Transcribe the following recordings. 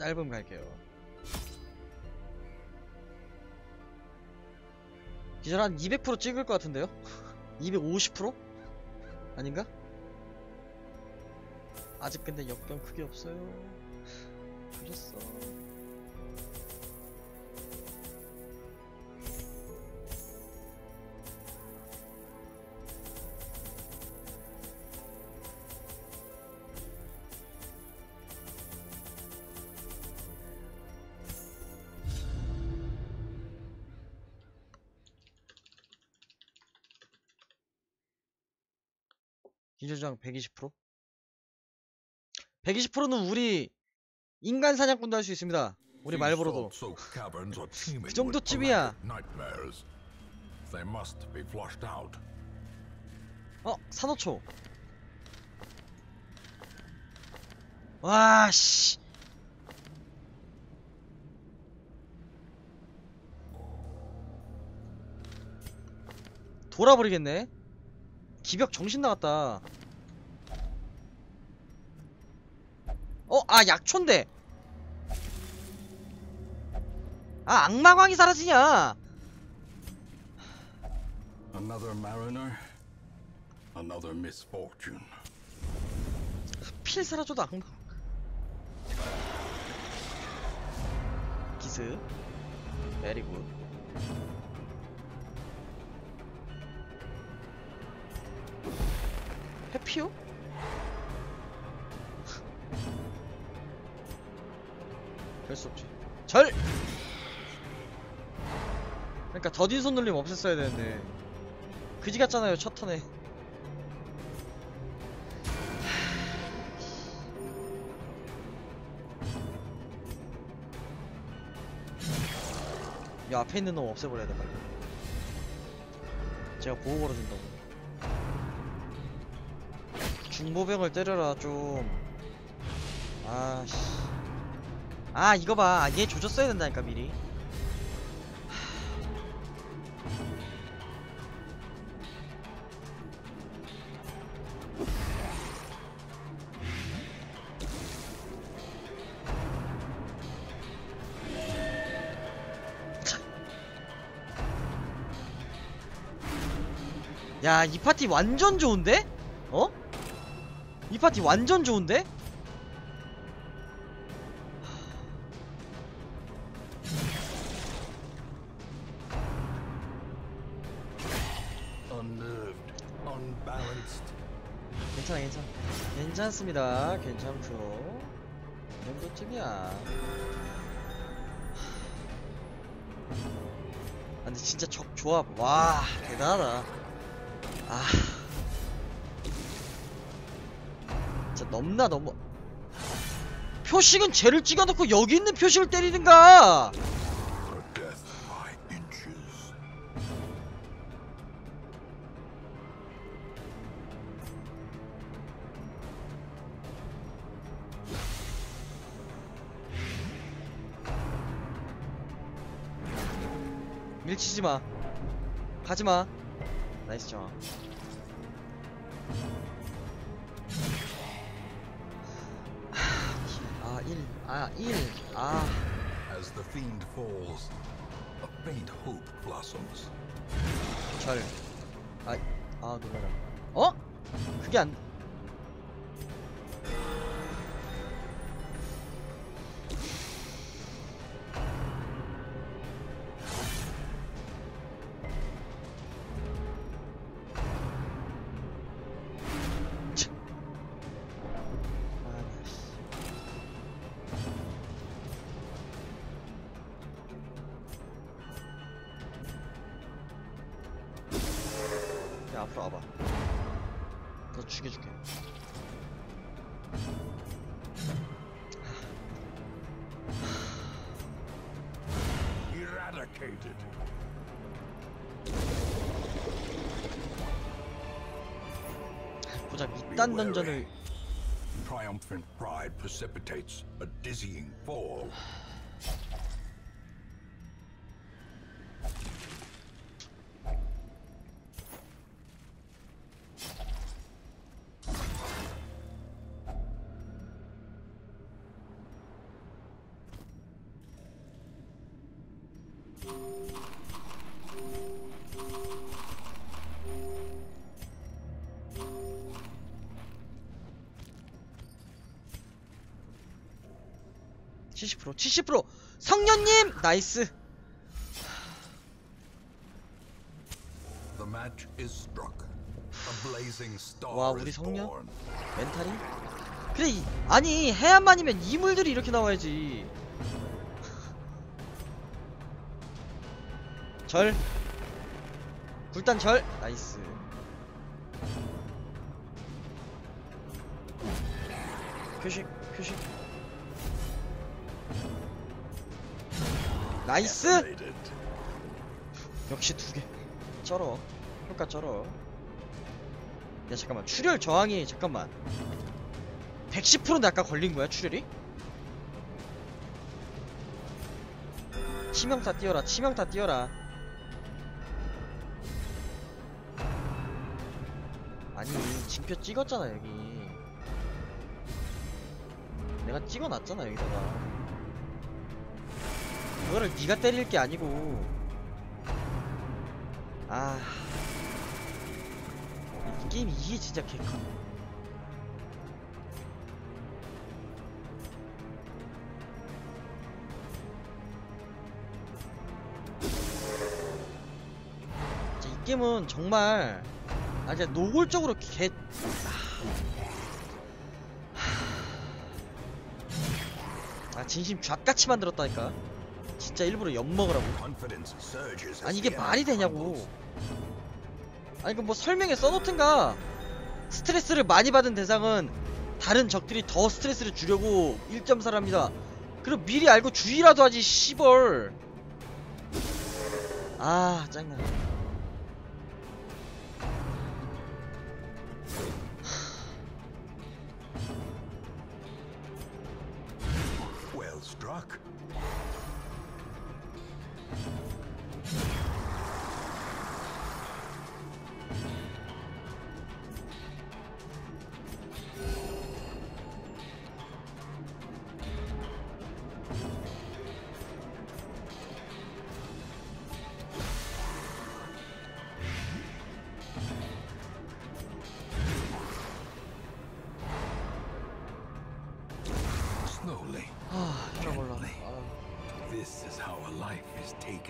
짧음 갈게요 기절 한 200% 찍을 것 같은데요? 250%? 아닌가? 아직 근데 역경 크게 없어요 조졌어 기저장 120%? 120%는 우리 인간 사냥꾼도 할 수 있습니다. 우리 말보로도. 그 정도쯤이야. 어, 산호초. 와, 씨. 돌아버리겠네. 기벽 정신 나갔다. 어, 아, 약초인데. 아, 악마광이 사라지냐? Another mariner, another misfortune. 필 사라져도 악마. 기스. 베리굿. 해피요? 별수 없지. 절! 그러니까 더딘 손놀림 없앴어야 되는데. 그지 같잖아요, 첫 턴에. 이 앞에 있는 놈 없애버려야 돼, 빨리. 제가 보호 걸어준다고. 중보병을 때려라, 좀. 아씨. 아, 이거 봐. 아, 얘 조졌어야 된다니까, 미리. 야, 이 파티 완전 좋은데? 어? 이 파티 완전 좋은데? 괜찮아, 괜찮아. 괜찮습니다. 괜찮죠. 이 정도쯤이야. 아, 근데 진짜 적 조합, 와, 대단하다. 아. 넘나 넘어. 표식은 쟤를 찍어놓고 여기 있는 표식을 때리든가! A death by inches. 밀치지 마. 가지 마. 나이스 정 1. 아, 1. 아. As the fiend falls, a faint hope blossoms. 절. 아, 아, 놀라라. 어? 그게 안. 앞으로 와봐 너 죽여줄게 Eradicated. 고작 이딴 던전을 Triumphant pride precipitates a dizzying fall. 70% 70% 성년님 나이스. 와, 우리 born. 멘탈이? 그래 이, 아니 해안만이면 이물들이 이렇게 나와야지 절 굴단 절 나이스. 표식 표식. nice. 역시 두개. 쩔어. 효과 쩔어. 야 잠깐만. 출혈 저항이 잠깐만. 110%는 아까 걸린 거야 출혈이? 치명타 띄워라. 치명타 띄워라 징표 찍었잖아 여기 내가 찍어놨잖아 여기다가 그거를 네가 때릴 게 아니고 아. 이 게임 이게 진짜. 진짜 이 게임은 정말 아 진짜 노골적으로 개 아 진심 쥐같이 만들었다니까. 진짜 일부러 엿먹으라고. 아니 이게 말이 되냐고. 아니 그뭐 설명에 써놓든가. 스트레스를 많이 받은 대상은 다른 적들이 더 스트레스를 주려고 1.4랍니다. 그럼 미리 알고 주의라도 하지 씨벌. 아 짱나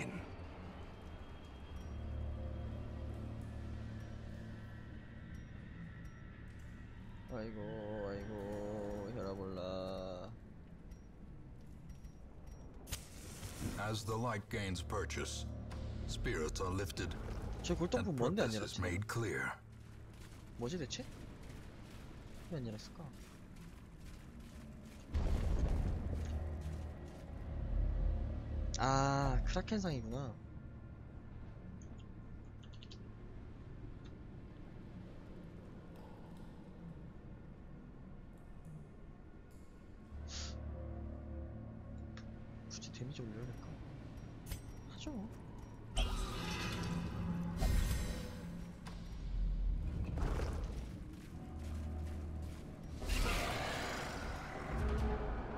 is taken. 아이고 아이고 혈압 올라 As the light gains purchase, spirits are lifted 저 and 골동품 뭔데 안 purpose is 열었지? made clear. 뭐지 대체? 왜 안 열었을까? 아 크라켄상이구나 굳이 데미지 올려야 될까? 하죠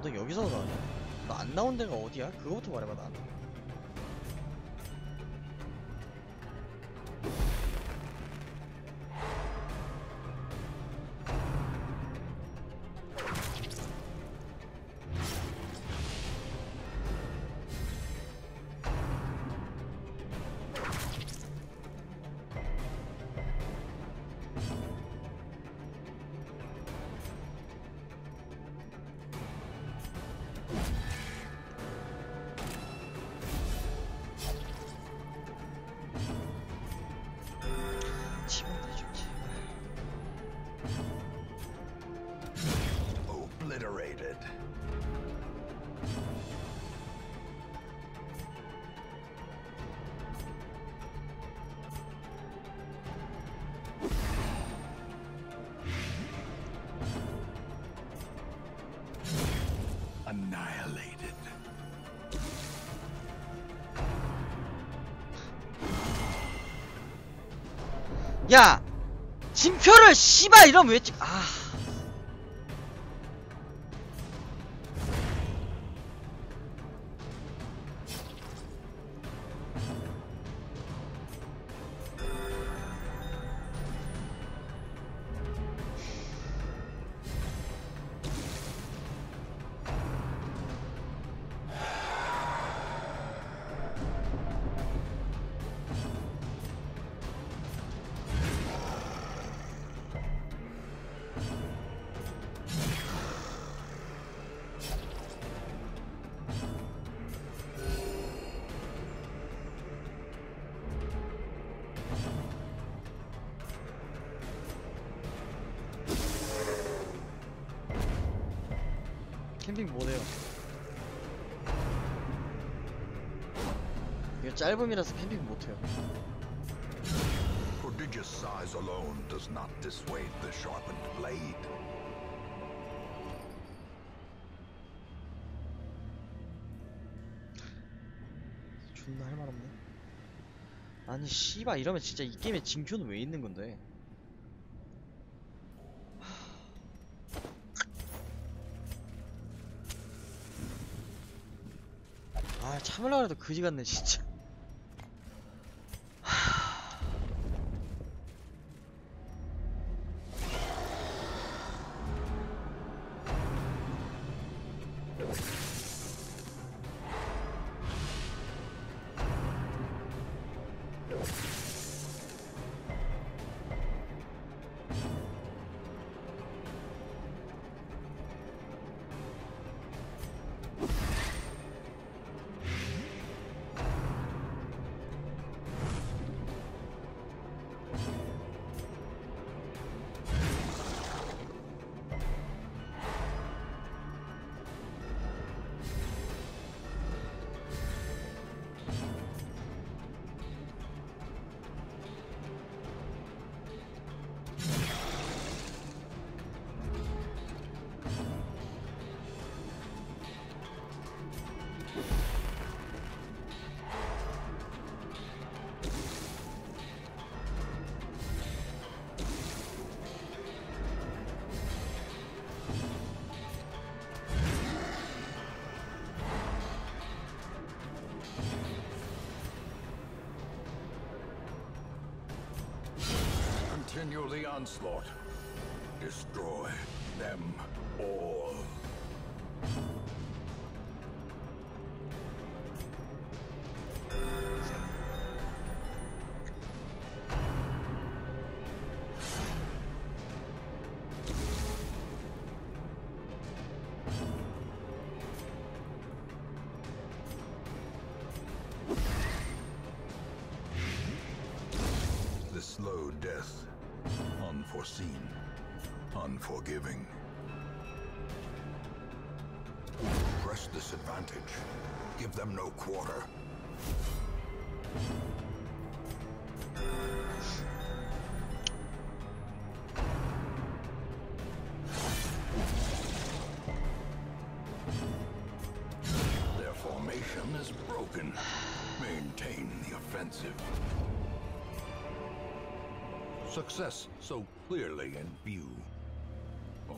너 여기서 나왔냐? 너 안 나온 데가 어디야? 그거부터 말해봐 나. 치면 Obliterated. Annihilated. 야! 진표를 씨발 이러면 왜 찍... 아... 캠핑 못해요 이거 짧음이라서 캠핑 못해요 Prodigious size alone does not dissuade the sharpened blade. 존나 할 말 없네 아니 씨발 이러면 진짜 이 게임에 징표는 왜 있는 건데 참으려고 해도 그지 같네 진짜 Continue the onslaught. Destroy them all. Unforgiving. Press this advantage. Give them no quarter. Their formation is broken. Maintain the offensive. Success so clearly in view.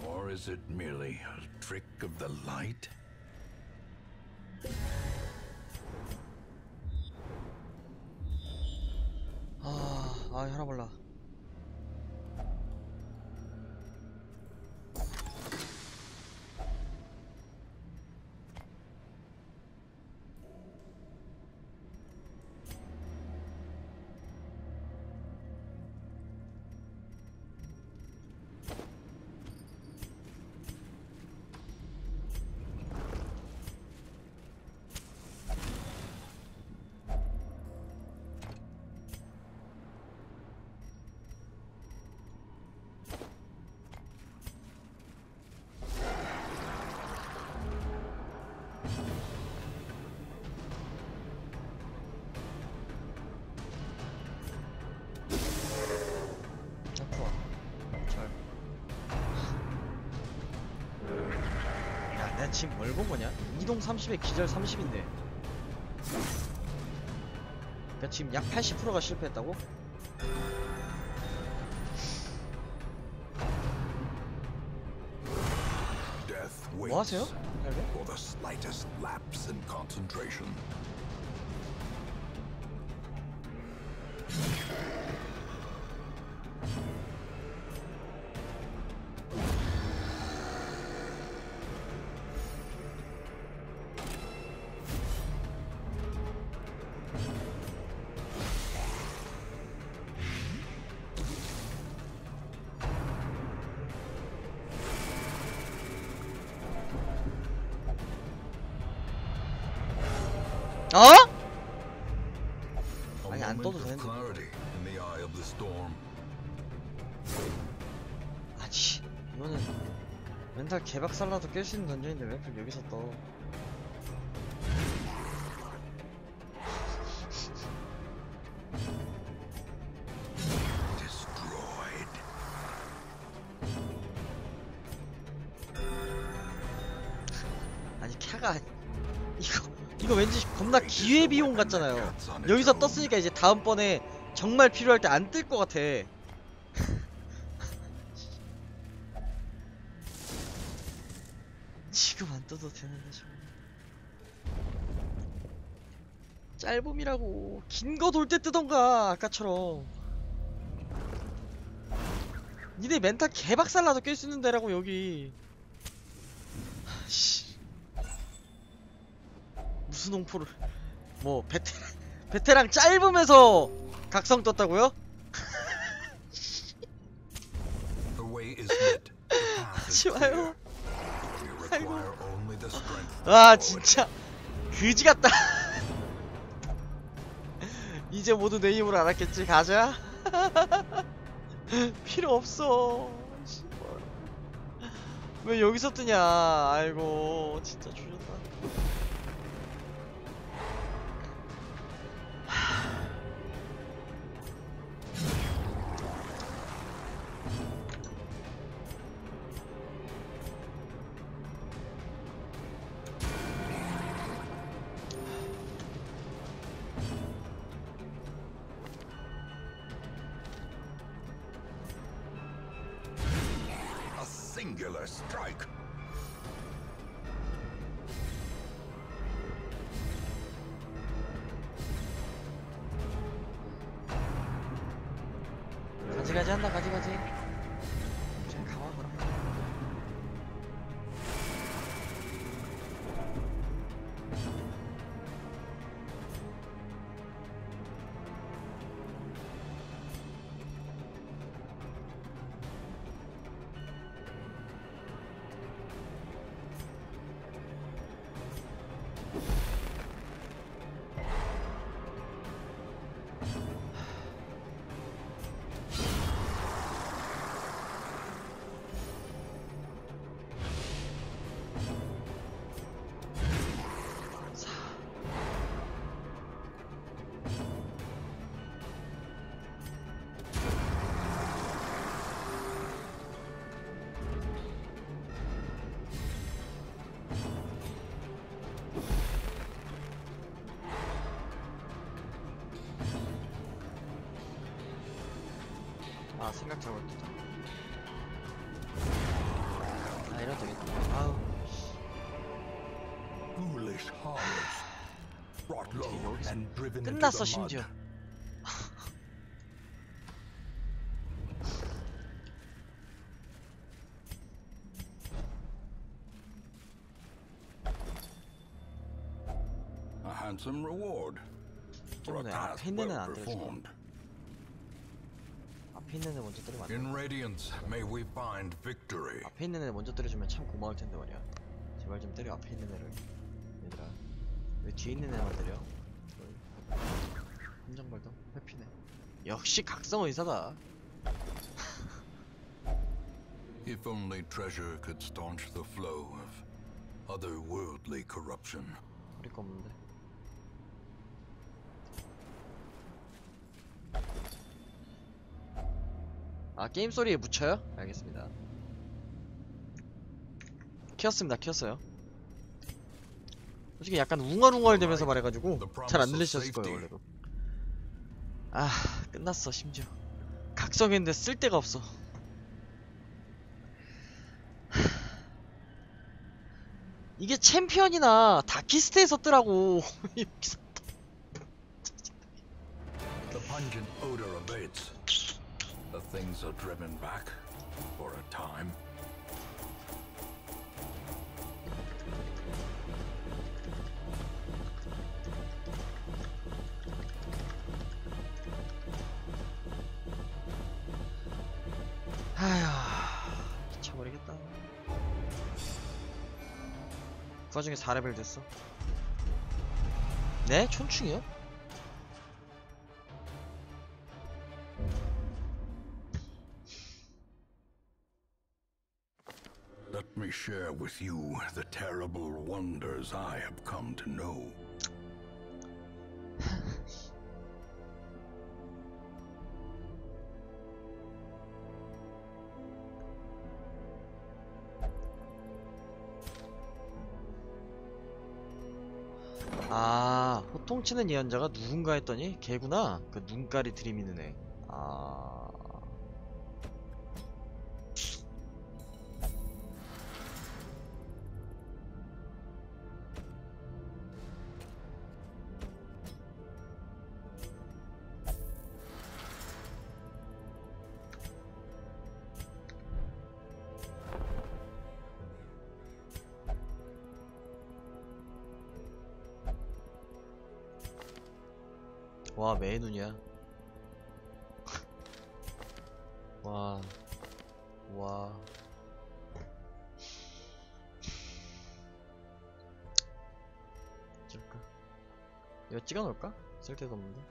Or is it merely a trick of the light? 아, 아 혈압 올라 지금 뭘 본 거냐? 이동 30에 기절 30인데. 그니까 지금 약 80%가 실패했다고? 뭐 하세요? 할배? 어? 아니, 안 떠도 되는데. 아니, 이거는 멘탈 개박살나도 깰 수 있는 던전인데 왜 하필 여기서 떠. 아니 캬가 이거 이거 왠지 겁나 기회비용 같잖아요. 여기서 떴으니까 이제 다음번에 정말 필요할 때 안 뜰 것 같아. 지금 안 떠도 되는데 저 짧음이라고. 긴 거 돌 때 뜨던가 아까처럼. 니네 멘탈 개박살나도 깰수 있는 데라고 여기 무슨 홍포를 뭐 베테랑 베테랑 짧으면서 각성 떴다고요? 하지 마요. strength. 아. 진짜 그지 같다. 이제 모두 내 힘으로 알았겠지 가자. 필요 없어. 왜 여기서 뜨냐? 아이고 진짜 조 singular strike. 아 생각 잘못했다. 아 이러면 되겠다. 아우 Foolish harlots. Brought 어떻게 low 여기서 and driven into 끝났어 the 심지어. mud. A handsome reward for a 때문에 task 앞에 있는 애는 well 안 때려줘. performed. 앞에 있는 애 먼저 때리면 안 돼. In Radiance, may we find victory. 앞에 있는 애 먼저 때려주면 참 고마울 텐데 말이야. 제발 좀 때려 앞에 있는 애를. 얘들아. 왜 뒤에 있는 애만 때려? 함정발동 회피네. 역시 각성 의사다. If only treasure could staunch the flow of otherworldly corruption. 우리 거 없는데. 아 게임 소리에 묻혀요? 알겠습니다. 키웠습니다. 키웠어요. 솔직히 약간 웅얼웅얼 되면서 말해가지고 잘 안 들리셨을 거예요 원래도. 아 끝났어 심지어. 각성했는데 쓸 데가 없어. 이게 챔피언이나 다키스트에서 뜨라고 여기서 The pungent odor abates. The things are driven back for a time. 그 와중에 4레벨 됐어 네? 촌충이요? Share with you the terrible wonders I have come to know. 아 호통치는 예언자가 누군가 했더니 걔구나 그 눈깔이 들이미는 애 와 매의 눈이야 와 와. 찍을까? 이거 찍어 놓을까? 쓸데도 없는데.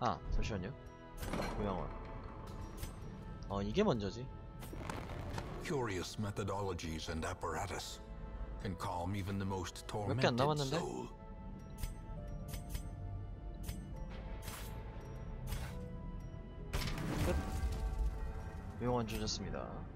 아, 잠시만요. 고양원. 어, 이게 먼저지. Curious methodologies and apparatus can calm even the most 안 tormented 남았는데? soul. 고양원 주셨습니다.